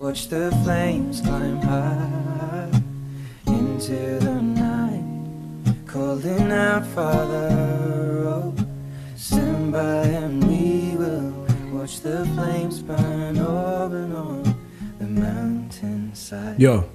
Watch the flames climb high into the night, calling out, Father, oh, stand by and we will watch the flames burn over on the mountainside. Yo.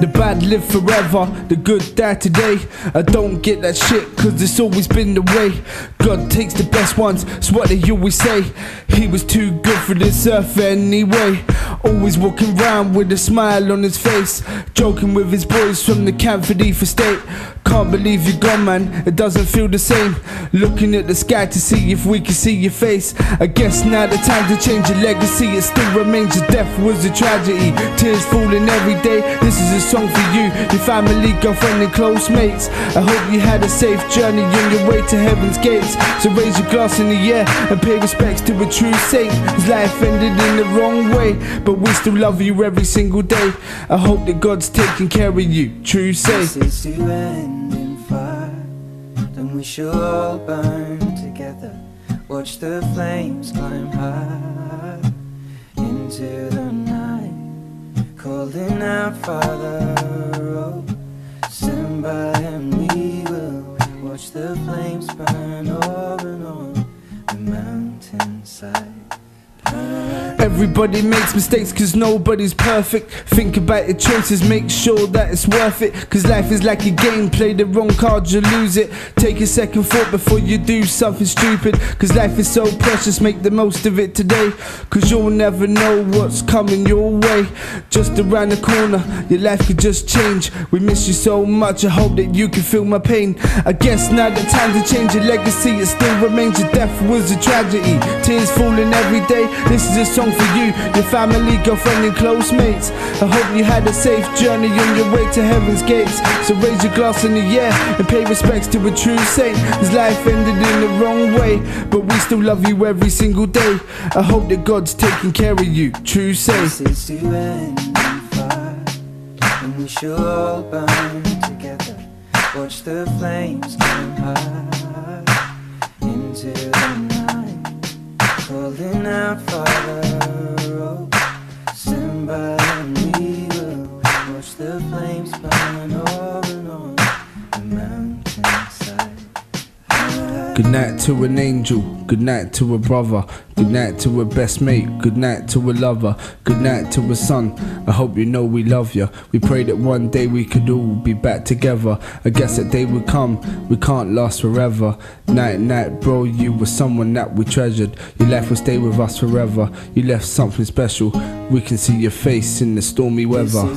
The bad live forever, the good die today. I don't get that shit, cause it's always been the way. God takes the best ones, it's what they always say. He was too good for this earth anyway. Always walking round with a smile on his face. Joking with his boys from the camp for the state. Can't believe you're gone, man, it doesn't feel the same. Looking at the sky to see if we can see your face. I guess now the time to change your legacy. It still remains your death was a tragedy. Tears falling every day. This is a song for you, your family, girlfriend, and close mates. I hope you had a safe journey on your way to heaven's gates. So raise your glass in the air and pay respects to a true saint. His life ended in the wrong way, but we still love you every single day. I hope that God's taking care of you, true saint. Is to end in fire, then we shall all burn together. Watch the flames climb high into the calling out, Father, Everybody makes mistakes cause nobody's perfect. Think about your choices, make sure that it's worth it. Cause life is like a game, play the wrong card, you lose it. Take a second thought before you do something stupid. Cause life is so precious, make the most of it today. Cause you'll never know what's coming your way. Just around the corner, your life could just change. We miss you so much, I hope that you can feel my pain. I guess now the time to change your legacy, it still remains your death was a tragedy. Tears falling every day, this is a song for you, your family, girlfriend, and close mates. I hope you had a safe journey on your way to heaven's gates. So raise your glass in the air and pay respects to a true saint. His life ended in the wrong way, but we still love you every single day. I hope that God's taking care of you, true saint. This is to end fire, and we shall all burn together. Watch the flames climb high into the night, the flames burn over on the mountainside. Good night to an angel, good night to a brother, good night to a best mate, good night to a lover, good night to a son. I hope you know we love you. We pray that one day we could all be back together. I guess that day would come, we can't last forever. Night, night, bro, you were someone that we treasured. Your life will stay with us forever. You left something special. We can see your face in the stormy weather.